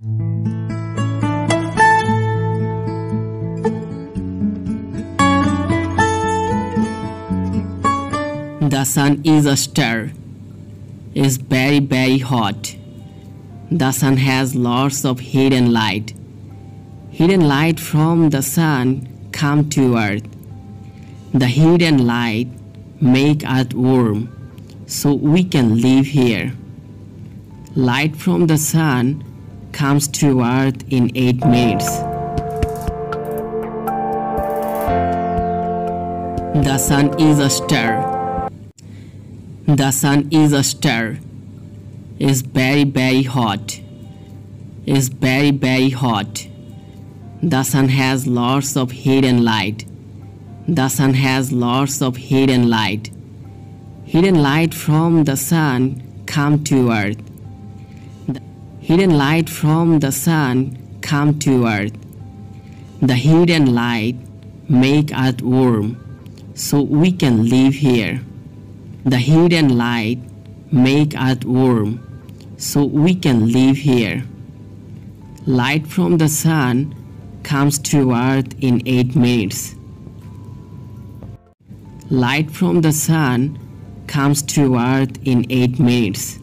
The sun is a star. It's very very hot. The sun has lots of hidden light. Hidden light from the sun come to earth. The hidden light make us warm so we can live here. Light from the sun comes to earth in 8 minutes. The sun is a star. The sun is a star. It's very very hot. It's very very hot. The sun has lots of hidden light. The sun has lots of hidden light. Hidden light from the sun come to earth. Hidden light from the sun come to earth. The hidden light make us warm so we can live here. The hidden light make us warm so we can live here. Light from the sun comes to earth in 8 minutes. Light from the sun comes to earth in 8 minutes.